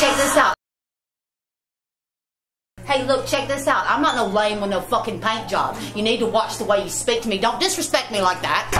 check this out. Hey, look, check this out. I'm not no lame with no fucking paint job. You need to watch the way you speak to me. Don't disrespect me like that.